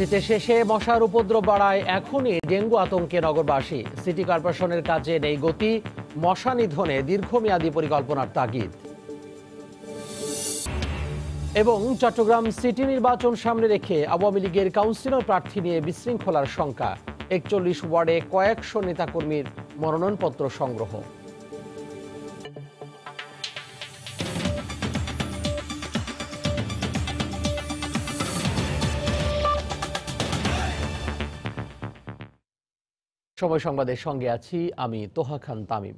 শীতের শেষে মশার উপদ্রব বাড়ায় এখনই ডেঙ্গু আতঙ্কে নগরবাসী। সিটি কর্পোরেশনের কাজে নেই গতি, মশা নিধনে দীর্ঘমেয়াদী পরিকল্পনার তাগিদ। এবং চট্টগ্রাম সিটি নির্বাচন সামনে রেখে আওয়ামী লীগের কাউন্সিলর প্রার্থী নিয়ে বিশৃঙ্খলার শঙ্কা। একচল্লিশ ওয়ার্ডে কয়েকশো নেতাকর্মীর মনোনয়নপত্র সংগ্রহ। সময় সংবাদের সঙ্গে আছি আমি তোহা খান তামিম।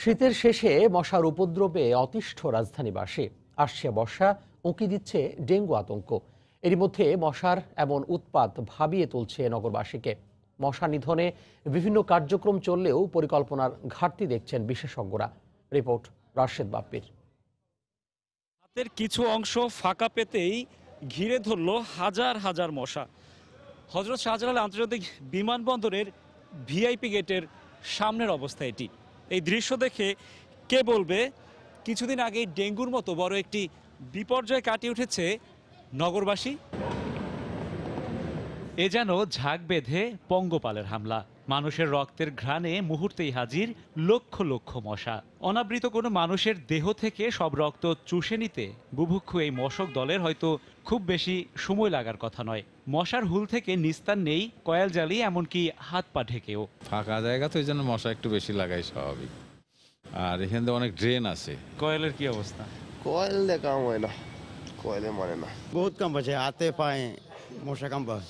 শীতের শেষে মশার উপদ্রবে অতিষ্ঠ রাজধানীবাসী আসছে বর্ষা, উঁকি দিচ্ছে ডেঙ্গু আতঙ্ক। এরই মধ্যে মশার এমন উৎপাত ভাবিয়ে তুলছে নগরবাসীকে। মশা নিধনে বিভিন্ন কার্যক্রম চললেও পরিকল্পনার ঘাটতি দেখছেন বিশেষজ্ঞরা। রিপোর্ট রাশেদ বাপ্পির। হাতের কিছু অংশ ফাঁকা পেতেই ঘিরে ধরল হাজার হাজার মশা। হজরত শাহজালাল আন্তর্জাতিক বিমানবন্দরের ভিআইপি গেটের সামনের অবস্থা এটি। এই দৃশ্য দেখে কে বলবে, কিছুদিন আগে ডেঙ্গুর মতো বড় একটি বিপর্যয় কাটিয়ে উঠেছে নগরবাসী। এ যেন ঝাঁক বেঁধে পঙ্গপালের হামলা। মানুষের রক্তের ঘ্রাণে মুহূর্তেই হাজির লক্ষ লক্ষ মশা। অনাবৃত কোনো মানুষের দেহ থেকে সব রক্ত চুষে নিতে বুভুক্ষু এই মশক দলের হয়তো খুব বেশি সময় লাগার কথা নয়। মশার হুল থেকে নিস্তার নেই কয়েল জ্বালি এমনকি হাত পা ঢেকেও। ফাঁকা জায়গা তো এই জন্য মশা একটু বেশি লাগাই স্বাভাবিক। আর এখান থেকে অনেক ড্রেন আছে। কয়েলের কি অবস্থা? কয়েল দিয়ে কাম হয় না। কয়েলে মানে না। বহুত কাম পাচ্ছে হাতে পায়ে মশা কাম পায়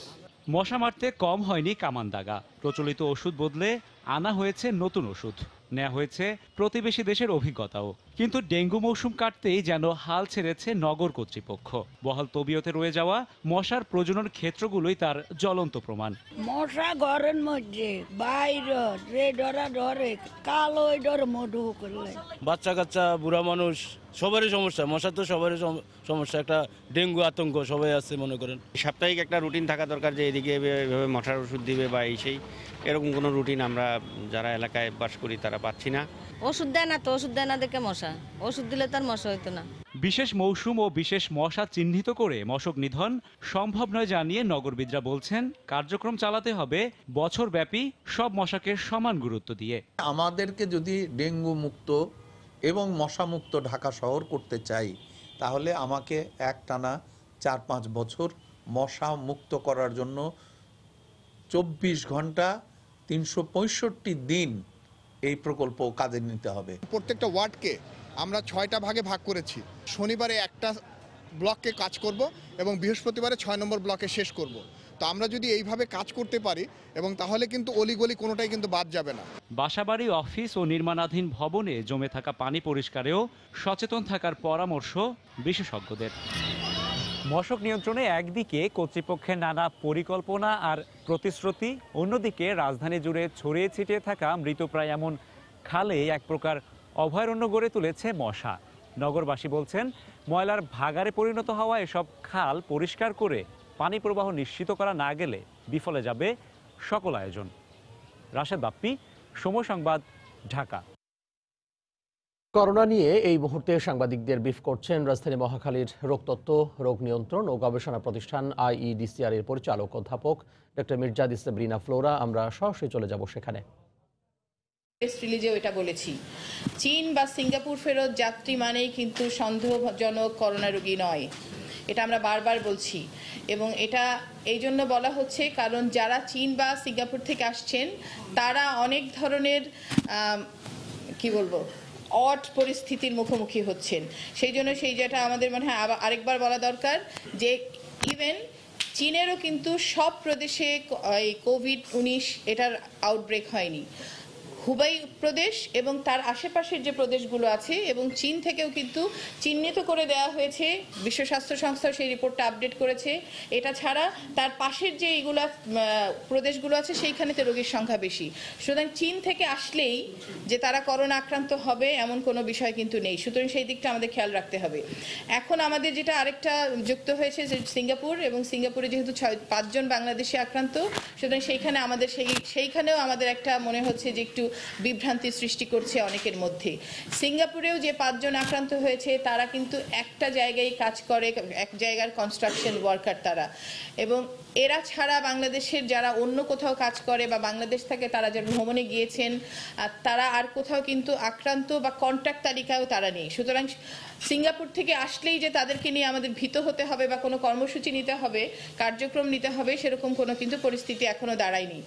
মশা মারতে কম হয়নি কামান দাগা। প্রচলিত ওষুধ বদলে আনা হয়েছে নতুন ওষুধ। নেওয়া হয়েছে প্রতিবেশী দেশের অভিজ্ঞতাও। কিন্তু ডেঙ্গু মৌসুম কাটতেই যেন হাল ছেড়েছে নগর কর্তৃপক্ষ। বহাল তবিয়তে রয়ে যাওয়া মশার প্রজনন ক্ষেত্রগুলোই তার জ্বলন্ত প্রমাণ। মশা ঘরের মধ্যে বাইরে ডরা ডরে কালো ডর মধু করলে। বাচ্চা কাচ্চা বুড়া মানুষ সবারই সমস্যা। মশা তো সবারই সম- সমস্যা। একটা ডেঙ্গু আতঙ্ক সবাই আছে মনে করেন। সাপ্তাহিক একটা রুটিন থাকা দরকার যে এদিকে এভাবে এভাবে মশার ওষুধ দিবে বা এই সেই এরকম কোনো রুটিন আমরা যারা এলাকায় বাস করি তারা পাচ্ছি না। ওষুধ দেয় না তো ওষুধ দেয় না দেখে মশা। ওষুধ দিলে তার মশা হইতো না। বিশেষ মৌসুম ও বিশেষ মশা চিহ্নিত করে মশক নিধন সম্ভব নয় জানিয়ে নগরবিদরা বলছেন কার্যক্রম চালাতে হবে বছরব্যাপী সব মশাকে সমান গুরুত্ব দিয়ে। আমাদেরকে যদি ডেঙ্গু মুক্ত এবং মশা মুক্ত ঢাকা শহর করতে চাই তাহলে আমাকে একটানা চার পাঁচ বছর মশা মুক্ত করার জন্য চব্বিশ ঘণ্টা তিনশো পঁয়ষট্টি দিন এই প্রকল্প কাজে নিতে হবে। প্রত্যেকটা ওয়ার্ডকে আমরা ছয়টা ভাগে ভাগ করেছি। শনিবারে একটা ব্লককে কাজ করব এবং বৃহস্পতিবারে ছয় নম্বর ব্লকে শেষ করব। তো আমরা যদি এইভাবে কাজ করতে পারি এবং তাহলে কিন্তু অলিগলি কোনোটাই কিন্তু বাদ যাবে না। বাসাবাড়ি অফিস ও নির্মাণাধীন ভবনে জমে থাকা পানি পরিষ্কারেও সচেতন থাকার পরামর্শ বিশেষজ্ঞদের। মশক নিয়ন্ত্রণে একদিকে কর্তৃপক্ষের নানা পরিকল্পনা আর প্রতিশ্রুতি, অন্যদিকে রাজধানী জুড়ে ছড়িয়ে ছিটিয়ে থাকা মৃতপ্রায় এমন খালে এক প্রকার অভয়ারণ্য গড়ে তুলেছে মশা। নগরবাসী বলছেন, ময়লার ভাগারে পরিণত হওয়া এসব খাল পরিষ্কার করে পানি প্রবাহ নিশ্চিত করা না গেলে বিফলে যাবে সকল আয়োজন। রাশেদ বাপ্পি, সময় সংবাদ, ঢাকা। করোনা নিয়ে এই মুহূর্তে সাংবাদিকদের ব্রিফ করছেন রাজধানী মহাখালীর রোগতত্ত্ব, রোগ নিয়ন্ত্রণ ও গবেষণা প্রতিষ্ঠান আইইডিসিআর এর পরিচালক অধ্যাপক ডক্টর মির্জাদ ইসলাম ফ্লোরা। আমরা সরাসরি চলে যাব সেখানে। প্রেস রিলিজেও এটা বলেছি। চীন বা সিঙ্গাপুর ফেরত যাত্রী মানেই কিন্তু সন্দেহজনক করোনা রোগী নয়। এটা আমরা বারবার বলছি। এবং এটা, এই জন্য বলা হচ্ছে কারণ যারা চীন বা সিঙ্গাপুর থেকে আসছেন, তারা অনেক ধরনের কি বলব অট পরিস্থিতির মুখোমুখি হচ্ছেন। সেই জন্য সেই যেটা আমাদের মনে হয় আরেকবার বলা দরকার যে ইভেন চীনেরও কিন্তু সব প্রদেশে এই কোভিড উনিশ এটার আউটব্রেক হয়নি। হুবাই প্রদেশ এবং তার আশেপাশের যে প্রদেশগুলো আছে এবং চীন থেকেও কিন্তু চিহ্নিত করে দেওয়া হয়েছে। বিশ্ব স্বাস্থ্য সংস্থা সেই রিপোর্টটা আপডেট করেছে। এটা ছাড়া তার পাশের যে এইগুলো প্রদেশগুলো আছে সেইখানেতে রোগীর সংখ্যা বেশি। সুতরাং চীন থেকে আসলেই যে তারা করোনা আক্রান্ত হবে এমন কোনো বিষয় কিন্তু নেই। সুতরাং সেই দিকটা আমাদের খেয়াল রাখতে হবে। এখন আমাদের যেটা আরেকটা যুক্ত হয়েছে যে সিঙ্গাপুর এবং সিঙ্গাপুরে যেহেতু ছয়, পাঁচজন বাংলাদেশি আক্রান্ত, সুতরাং সেইখানে আমাদের সেই, সেইখানেও আমাদের একটা মনে হচ্ছে যে একটু বিভ্রান্তি সৃষ্টি করছে অনেকের মধ্যে। সিঙ্গাপুরেও যে পাঁচজন আক্রান্ত হয়েছে, তারা কিন্তু একটা জায়গায় কাজ করে, এক জায়গার কনস্ট্রাকশন ওয়ার্কার তারা। এবং এরা ছাড়া বাংলাদেশের যারা অন্য কোথাও কাজ করে বা বাংলাদেশ থেকে তারা যে ভ্রমণে গিয়েছেন তারা আর কোথাও কিন্তু আক্রান্ত বা কন্ট্যাক্ট তালিকাও তারা নেই। সুতরাং সিঙ্গাপুর থেকে আসলেই যে তাদেরকে নিয়ে আমাদের ভীত হতে হবে বা কোনো কর্মসূচি নিতে হবে, কার্যক্রম নিতে হবে, সেরকম কোনো কিন্তু পরিস্থিতি এখনও দাঁড়ায়নি।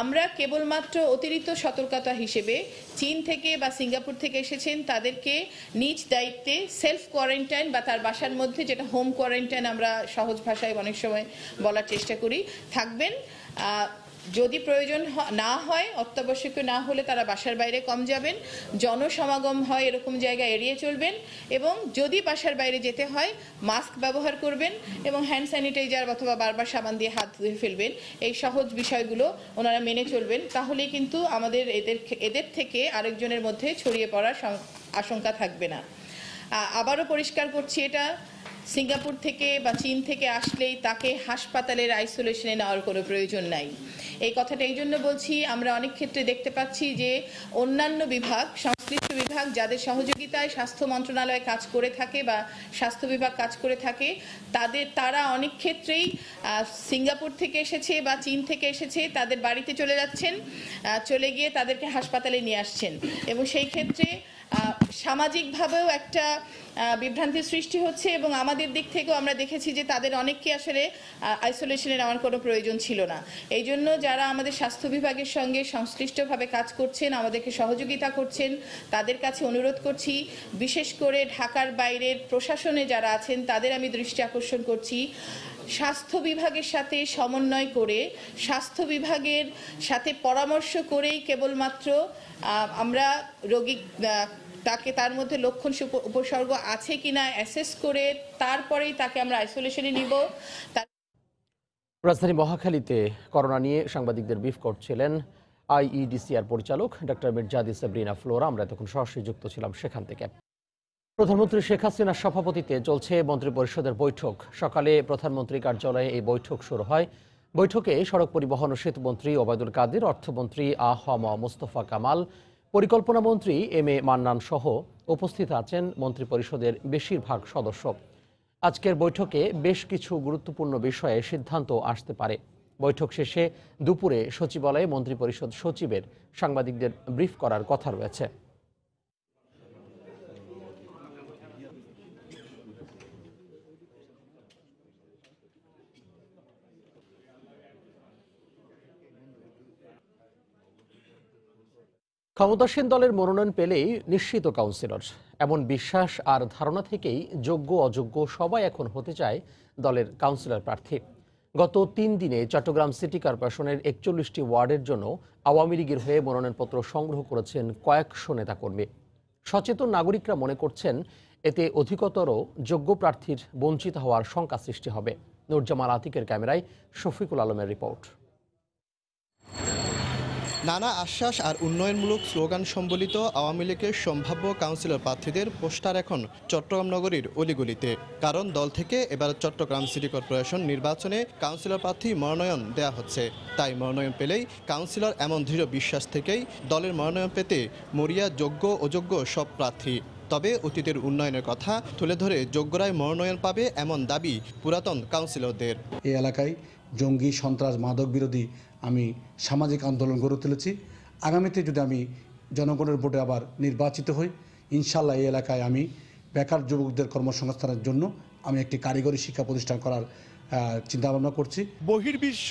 আমরা কেবলমাত্র অতিরিক্ত সতর্কতা হিসেবে চীন থেকে বা সিঙ্গাপুর থেকে এসেছেন, তাদেরকে নিজ দায়িত্বে সেলফ কোয়ারেন্টাইন বা তার বাসার মধ্যে যেটা হোম কোয়ারেন্টাইন আমরা সহজ ভাষায় অনেক সময় বলার চেষ্টা করি, থাকবেন। যদি প্রয়োজন না হয়, অত্যাবশ্যকীয় না হলে তারা বাসার বাইরে কম যাবেন। জনসমাগম হয়, এরকম জায়গা এড়িয়ে চলবেন এবং যদি বাসার বাইরে যেতে হয়, মাস্ক ব্যবহার করবেন এবং হ্যান্ড স্যানিটাইজার অথবা বারবার সাবান দিয়ে হাত ধুয়ে ফেলবেন। এই সহজ বিষয়গুলো ওনারা মেনে চলবেন। তাহলে কিন্তু আমাদের এদের এদের থেকে আরেকজনের মধ্যে ছড়িয়ে পড়ার আশঙ্কা থাকবে না। আবারও পরিষ্কার করছি এটা। সিঙ্গাপুর থেকে বা চীন থেকে আসলেই তাকে হাসপাতালের আইসোলেশনে নেওয়ার কোনো প্রয়োজন নাই। এই কথাটা এই জন্য বলছি, আমরা অনেক ক্ষেত্রে দেখতে পাচ্ছি যে অন্যান্য বিভাগ, সংশ্লিষ্ট বিভাগ যাদের সহযোগিতায় স্বাস্থ্য মন্ত্রণালয় কাজ করে থাকে বা স্বাস্থ্য বিভাগ কাজ করে থাকে, তাদের, তারা অনেক ক্ষেত্রেই সিঙ্গাপুর থেকে এসেছে বা চীন থেকে এসেছে, তাদের বাড়িতে চলে যাচ্ছেন চলে গিয়ে তাদেরকে হাসপাতালে নিয়ে আসছেন। এবং সেই ক্ষেত্রে সামাজিকভাবেও একটা বিভ্রান্তির সৃষ্টি হচ্ছে এবং আমাদের দিক থেকেও আমরা দেখেছি যে তাদের অনেককে আসলে আইসোলেশনে নেওয়ার কোনো প্রয়োজন ছিল না। এই জন্য যারা আমাদের স্বাস্থ্য বিভাগের সঙ্গে সংশ্লিষ্টভাবে কাজ করছেন, আমাদেরকে সহযোগিতা করছেন, তাদের কাছে অনুরোধ করছি, বিশেষ করে ঢাকার বাইরের প্রশাসনে যারা আছেন, তাদের আমি দৃষ্টি আকর্ষণ করছি, স্বাস্থ্য বিভাগের সাথে সমন্বয় করে, স্বাস্থ্য বিভাগের সাথে পরামর্শ করেই কেবলমাত্র আমরা রোগী তাকে তার মধ্যে লক্ষণ উপসর্গ আছে কিনা অ্যাসেস করে তারপরেই তাকে আমরা আইসোলেশনে নিব। রাজধানী মহাখালীতে করোনা নিয়ে সাংবাদিকদের বিফ করছিলেন আইইডিসিআর পরিচালক ডক্টর মির্জাদি সাবরিনা ফ্লোরা। আমরা তখন সরাসরি যুক্ত ছিলাম সেখান থেকে। প্রধানমন্ত্রী শেখ হাসিনার সভাপতিতে চলছে মন্ত্রিপরিষদের বৈঠক। সকালে প্রধানমন্ত্রী কার্যালয়ে এই বৈঠক শুরু হয়। বৈঠকে সড়ক পরিবহন ও সেতুমন্ত্রী ওবায়দুল কাদের, অর্থমন্ত্রী আহম মোস্তফা কামাল পরিকল্পনা মন্ত্রী এম এ মান্নান সহ উপস্থিত আছেন মন্ত্রিপরিষদের বেশিরভাগ সদস্য। আজকের বৈঠকে বেশ কিছু গুরুত্বপূর্ণ বিষয়ে সিদ্ধান্ত আসতে পারে। বৈঠক শেষে দুপুরে সচিবালয়ে মন্ত্রিপরিষদ সচিবের সাংবাদিকদের ব্রিফ করার কথা রয়েছে। ক্ষমতাসীন দলের মনোনয়ন পেলেই নিশ্চিত কাউন্সিলর। এমন বিশ্বাস আর ধারণা থেকেই যোগ্য অযোগ্য সবাই এখন হতে চায় দলের কাউন্সিলর প্রার্থী। গত তিন দিনে চট্টগ্রাম সিটি কর্পোরেশনের একচল্লিশটি ওয়ার্ডের জন্য আওয়ামী লীগের হয়ে মনোনয়নপত্র সংগ্রহ করেছেন কয়েকশো নেতাকর্মী। সচেতন নাগরিকরা মনে করছেন, এতে অধিকতর যোগ্য প্রার্থীর বঞ্চিত হওয়ার শঙ্কা সৃষ্টি হবে। নুরজামাল আতিকের ক্যামেরায় শফিকুল আলমের রিপোর্ট। নানা আশ্বাস আর উন্নয়নমূলক স্লোগান সম্বলিত আওয়ামী লীগের সম্ভাব্য কাউন্সিলর প্রার্থীদের পোস্টার এখন চট্টগ্রাম নগরীর অলিগলিতে। কারণ দল থেকে এবার চট্টগ্রাম সিটি কর্পোরেশন নির্বাচনে কাউন্সিলর প্রার্থী মনোনয়ন দেয়া হচ্ছে। তাই মনোনয়ন পেলেই কাউন্সিলর এমন দৃঢ় বিশ্বাস থেকেই দলের মনোনয়ন পেতে মরিয়া যোগ্য অযোগ্য সব প্রার্থী। তবে অতীতের উন্নয়নের কথা তুলে ধরে যোগ্যরায় মনোনয়ন পাবে এমন দাবি পুরাতন কাউন্সিলরদের। এই এলাকায় জঙ্গি, সন্ত্রাস, মাদক বিরোধী আমি সামাজিক আন্দোলন গড়ে তুলেছি। আগামীতে যদি আমি জনগণের ভোটে আবার নির্বাচিত হই ইনশাল্লাহ এই এলাকায় আমি বেকার যুবকদের কর্মসংস্থানের জন্য আমি একটি কারিগরি শিক্ষা প্রতিষ্ঠান করার চিন্তা ভাবনা করছি। বহির্বিশ্ব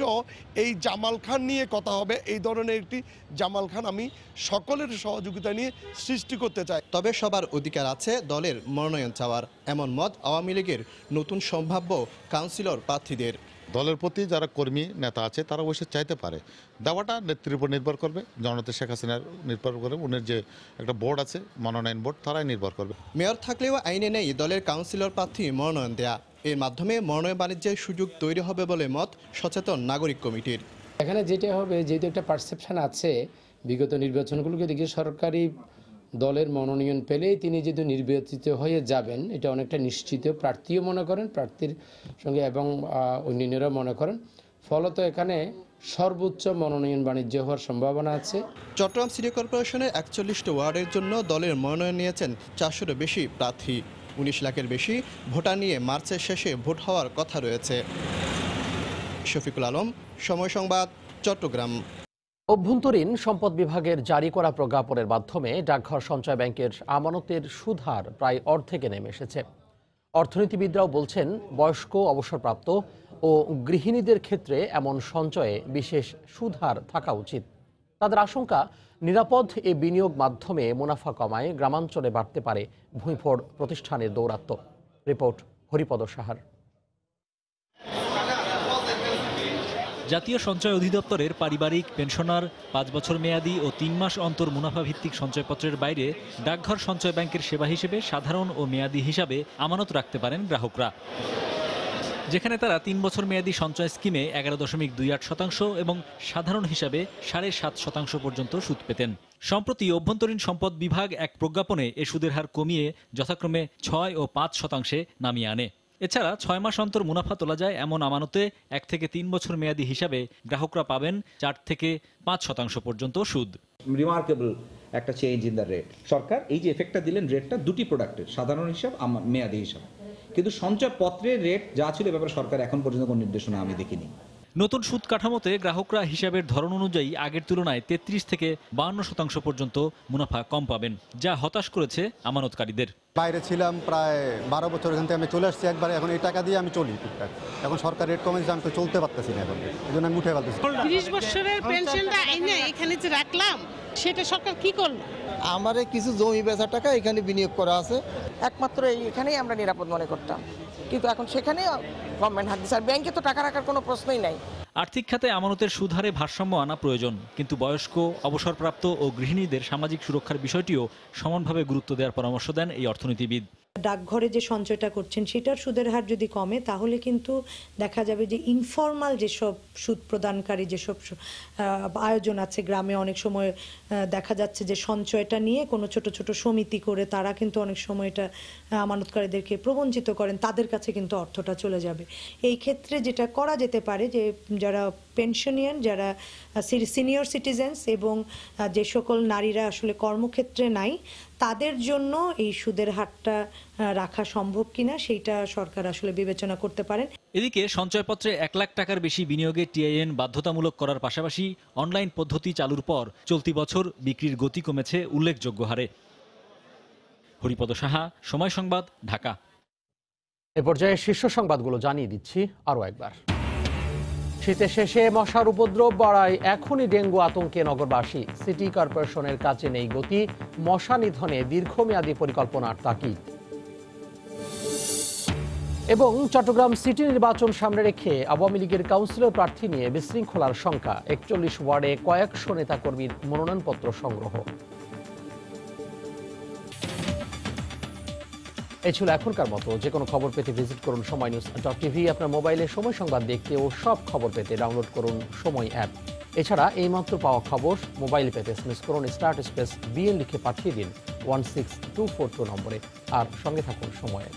এই জামাল খান নিয়ে কথা হবে। এই ধরনের একটি জামাল খান আমি সকলের সহযোগিতা নিয়ে সৃষ্টি করতে চাই। তবে সবার অধিকার আছে দলের মনোনয়ন চাওয়ার। এমন মত আওয়ামী লীগের নতুন সম্ভাব্য কাউন্সিলর প্রার্থীদের। দলের প্রতি যারা কর্মী নেতা আছে তারা অবশ্যই চাইতে পারে। দেওয়াটা নেত্রীর উপর নির্ভর করবে। জনতা শেখ হাসিনার নির্ভর করবে উনি যে একটা বোর্ড আছে মনোনয়ন বোর্ড তারাই নির্ভর করবে। মেয়র থাকলেও আইনে নেই দলের কাউন্সিলর প্রার্থী মনোনয়ন দেয়া। এর মাধ্যমে মনোনয়ন বাণিজ্যের সুযোগ তৈরি হবে বলে মত সচেতন নাগরিক কমিটির। এখানে যেটা হবে যেহেতু একটা পারসেপশন আছে বিগত নির্বাচনগুলোকে দেখে সরকারি দলের মনোনয়ন পেলেই তিনি যেহেতু নির্বাচিত হয়ে যাবেন, এটা অনেকটা নিশ্চিত। প্রার্থীও মনে করেন, প্রার্থীর সঙ্গে এবং অন্যান্যরাও মনে করেন। ফলত এখানে সর্বোচ্চ মনোনয়ন বাণিজ্য হওয়ার সম্ভাবনা আছে। চট্টগ্রাম সিটি কর্পোরেশনের একচল্লিশটি ওয়ার্ডের জন্য দলের মনোনয়ন নিয়েছেন চারশোরও বেশি প্রার্থী। উনিশ লাখের বেশি ভোটার নিয়ে মার্চের শেষে ভোট হওয়ার কথা রয়েছে। শফিকুল আলম, সময় সংবাদ, চট্টগ্রাম। অভ্যন্তরীণ সম্পদ বিভাগের জারি করা প্রজ্ঞাপনের মাধ্যমে ডাকঘর সঞ্চয় ব্যাংকের আমানতের সুদহার প্রায় অর্ধেকে নেমে এসেছে। অর্থনীতিবিদরাও বলছেন, বয়স্ক, অবসরপ্রাপ্ত ও গৃহিণীদের ক্ষেত্রে এমন সঞ্চয়ে বিশেষ সুদহার থাকা উচিত। তাদের আশঙ্কা, নিরাপদ এ বিনিয়োগ মাধ্যমে মুনাফা কমায়, গ্রামাঞ্চলে বাড়তে পারে ভূঁইফোড় প্রতিষ্ঠানের দৌরাত্ম্য। রিপোর্ট হরিপদ সাহার। জাতীয় সঞ্চয় অধিদপ্তরের পারিবারিক পেনশনার পাঁচ বছর মেয়াদি ও তিন মাস অন্তর মুনাফা ভিত্তিক সঞ্চয়পত্রের বাইরে ডাকঘর সঞ্চয় ব্যাংকের সেবা হিসেবে সাধারণ ও মেয়াদি হিসাবে আমানত রাখতে পারেন গ্রাহকরা। যেখানে তারা তিন বছর মেয়াদি সঞ্চয় স্কিমে এগারো দশমিক দুই আট শতাংশ এবং সাধারণ হিসাবে সাড়ে সাত শতাংশ পর্যন্ত সুদ পেতেন। সম্প্রতি অভ্যন্তরীণ সম্পদ বিভাগ এক প্রজ্ঞাপনে এ সুদের হার কমিয়ে যথাক্রমে ছয় ও পাঁচ শতাংশে নামিয়ে আনে। এছাড়া ছয় মাস অন্তর মুনাফা তোলা যায় এমন আমানতে এক থেকে তিন বছর মেয়াদি হিসাবে গ্রাহকরা পাবেন চার থেকে পাঁচ শতাংশ পর্যন্ত সুদ। রিমার্কেবল একটা চেঞ্জ ইন দ্য রেট সরকার এই যে এফেক্টটা দিলেন রেটটা দুটি প্রোডাক্টের সাধারণ হিসাব মেয়াদি হিসাব। কিন্তু সঞ্চয়পত্রের রেট যা ছিল ব্যাপারে সরকার এখন পর্যন্ত কোনো নির্দেশনা আমি দেখিনি। নতুন সুদ কাঠামোতে গ্রাহকরা হিসাবের ধরন অনুযায়ী আগের তুলনায় তেত্রিশ থেকে বাহান্ন শতাংশ পর্যন্ত মুনাফা কম পাবেন যা হতাশ করেছে আমানতকারীদের। বাইরে ছিলাম প্রায় বারো বছর এখান থেকে আমি চলে আসছি একবার এখন এই টাকা দিয়ে আমি চলি টুকটাক এখন সরকার রেট কমেছে আমি তো চলতে পারতেছি না এখন। এই জন্য আমি উঠে ফেলতেছি। তিরিশ বছরের পেনশনটা এনে এখানে যে রাখলাম সেটা সরকার কি করল? আমার কিছু জমি বেচার টাকা এখানে বিনিয়োগ করা আছে। একমাত্র এখানেই আমরা নিরাপদ মনে করতাম। কিন্তু এখন সেখানে গভর্নমেন্ট হাত দিচ্ছে আর ব্যাংকে তো টাকা রাখার কোনো প্রশ্নই নাই। আর্থিক খাতে আমানতের সুধারে ভারসাম্য আনা প্রয়োজন কিন্তু বয়স্ক অবসরপ্রাপ্ত ও গৃহিণীদের সামাজিক সুরক্ষার বিষয়টিও সমানভাবে গুরুত্ব দেওয়ার পরামর্শ দেন এই অর্থনীতিবিদ। ডাকঘরে যে সঞ্চয়টা করছেন, সেটার সুদের হার যদি কমে, তাহলে কিন্তু দেখা যাবে যে ইনফর্মাল যেসব সুদ প্রদানকারী যেসব আয়োজন আছে গ্রামে, অনেক সময় দেখা যাচ্ছে যে সঞ্চয়টা নিয়ে কোনো ছোট ছোট সমিতি করে তারা কিন্তু অনেক সময় এটা আমানতকারীদেরকে প্রবঞ্চিত করেন, তাদের কাছে কিন্তু অর্থটা চলে যাবে। এই ক্ষেত্রে যেটা করা যেতে পারে যে যারা পেনশনিয়ান যারা সিনিয়র সিটিজেন্স এবং যে সকল নারীরা আসলে কর্মক্ষেত্রে নাই তাদের জন্য এই সুদের হারটা রাখা সম্ভব কিনা সেইটা সরকার আসলে বিবেচনা করতে পারেন। এদিকে সঞ্চয়পত্রে এক লাখ টাকার বেশি বিনিয়োগে টিআইএন বাধ্যতামূলক করার পাশাপাশি অনলাইন পদ্ধতি চালুর পর চলতি বছর বিক্রির গতি কমেছে উল্লেখযোগ্য হারে। হরিপদ সাহা সময় সংবাদ ঢাকা। এ পর্যায়ে শীর্ষ সংবাদগুলো জানিয়ে দিচ্ছি আরও একবার। শীতের শেষে মশার উপদ্রব বাড়ায় এখনই ডেঙ্গু আতঙ্কে নগরবাসী। সিটি কর্পোরেশনের কাছে নেই গতি, মশা নিধনে দীর্ঘমেয়াদী পরিকল্পনার তাকিদ এবং চট্টগ্রাম সিটি নির্বাচন সামনে রেখে আওয়ামী লীগের কাউন্সিলর প্রার্থী নিয়ে বিশৃঙ্খলার শঙ্কা। একচল্লিশ ওয়ার্ডে কয়েকশো নেতাকর্মীর মনোনয়নপত্র সংগ্রহ। এই ছিল এখনকার মতো। যে কোনো খবর পেতে ভিজিট করুন সময় নিউজ ডট টিভি আপনার মোবাইলে সময় সংবাদ দেখতে ও সব খবর পেতে ডাউনলোড করুন সময় অ্যাপ এছাড়া এইমাত্র পাওয়া খবর মোবাইল পেতে এসএমএস করুন স্টার্ট স্পেস বিএল লিখে পাঠিয়ে দিন one six two four two নম্বরে। আর সঙ্গে থাকুন সময়ের।